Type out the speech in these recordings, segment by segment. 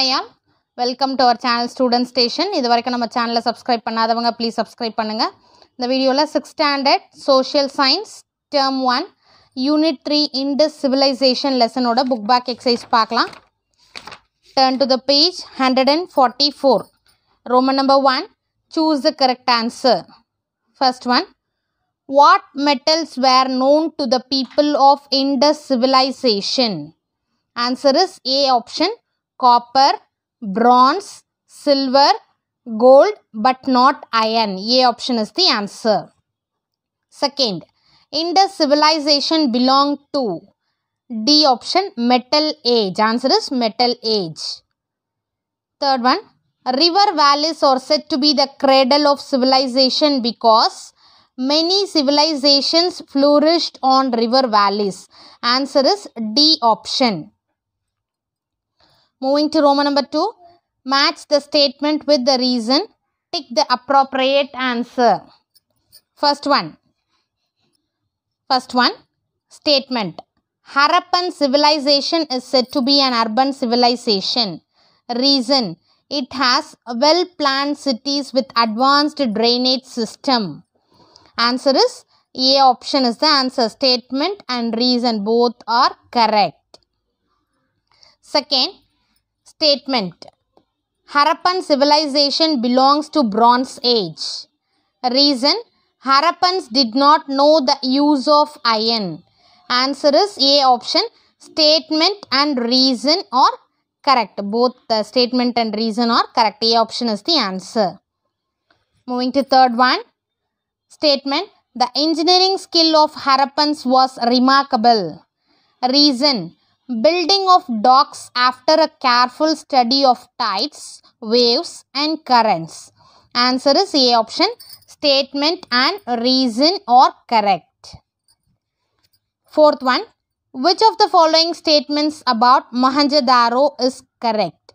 Hi all welcome to our channel student station இது வரைக்கும் நம்ம சேனலை சப்ஸ்கிரைப் பண்ணாதவங்க ப்ளீஸ் சப்ஸ்கிரைப் பண்ணுங்கள் இந்த வீடியோவில் six standard social science term one unit three Indus civilisation லெசனோட book back exercise பார்க்கலாம். Turn to the page 144 roman number 1 choose the correct answer. First one what metals were known to the people of indus civilization? Answer is a option copper bronze silver gold but not iron a option is the answer second indus civilization belonged to D option metal age. Answer is metal age. Third one river valleys are said to be the cradle of civilization because many civilizations flourished on river valleys. Answer is D option. Moving to Roman number 2 match the statement with the reason. Tick the appropriate answer. First one. First one statement. Harappan civilization is said to be an urban civilization. Reason it has well planned cities with advanced drainage system. Answer is A option is the answer. Statement and reason both are correct. Second statement Harappan civilization belongs to Bronze Age. Reason Harappans did not know the use of iron. Answer is A option. Statement and reason are correct. Both the statement and reason are correct. A option is the answer. Moving to third one. Statement. The engineering skill of Harappans was remarkable. Reason. Building of docks after a careful study of tides, waves and currents. Answer is A option. Statement and reason are correct. Fourth one, which of the following statements about Mohenjo-daro is correct?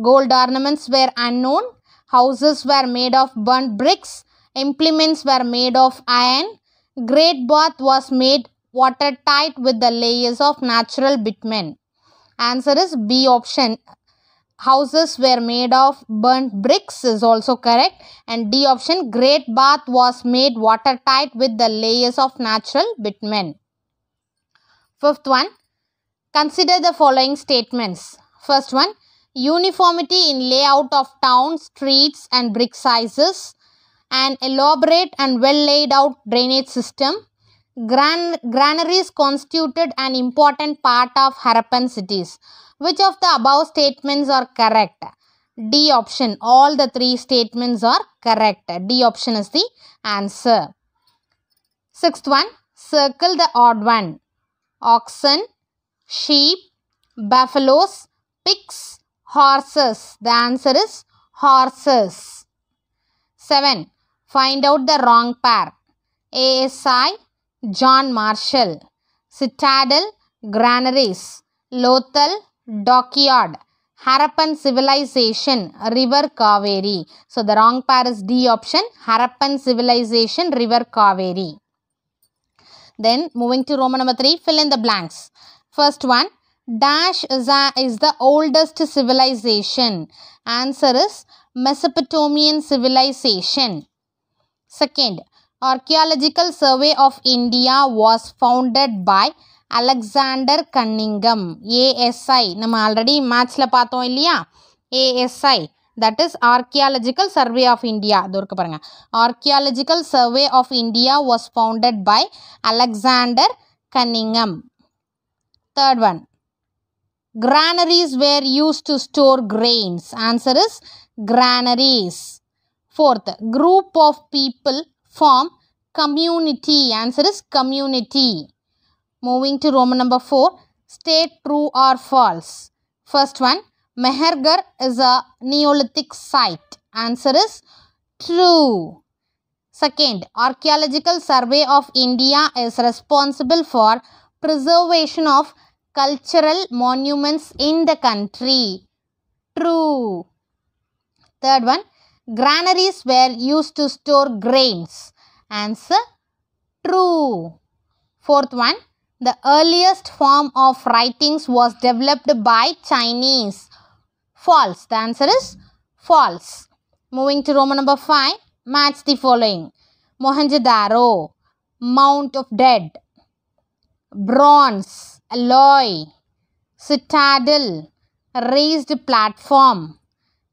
Gold ornaments were unknown, houses were made of burnt bricks, implements were made of iron, great bath was made watertight with the layers of natural bitumen. Answer is B option. Houses were made of burnt bricks is also correct and D option great bath was made watertight with the layers of natural bitumen. Fifth one, consider the following statements. First one, uniformity in layout of towns, streets and brick sizes, an elaborate and well laid out drainage system, Gran- granaries constituted an important part of Harappan cities. Which of the above statements are correct? D option. All the three statements are correct. D option is the answer. Sixth one, circle the odd one oxen, sheep, buffaloes, pigs, horses. The answer is horses. 7. Find out the wrong pair. ASI, John Marshall. Citadel, Granaries. Lothal, Dockyard. Harappan Civilization, River Kaveri. So the wrong pair is D option. Harappan Civilization, River Kaveri. Then moving to Roman number 3, fill in the blanks. First one, Dash is, a, is the oldest civilization. Answer is Mesopotamian civilization. Second, Archaeological Survey of India was founded by Alexander Cunningham. ASI. நம்ம already மேட்ச்சில் பார்த்தோம் இல்லையா ASI. That is archaeological survey of India அது இருக்கு பாருங்க archaeological survey of India was founded by Alexander கன்னிங்கம் third one granaries were used to store grains answer is granaries fourth group of people form community answer is community moving to roman number 4 state true or false first one Mehergarh is a Neolithic site. Answer is true. Second, Archaeological Survey of India is responsible for preservation of cultural monuments in the country. True. Third one, granaries were used to store grains. Answer true. Fourth one, the earliest form of writings was developed by Chinese. false. The answer is false. Moving to Roman number 5. Match the following. Mohenjo-daro, Mound of Dead, Bronze, Alloy, Citadel, Raised Platform,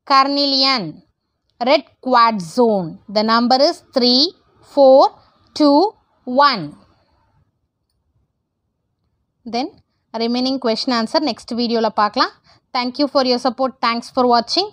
Carnelian, red quartz stone. The number is 3, 4, 2, 1. Then remaining question answer next video la paakla. Thank you for your support. Thanks for watching.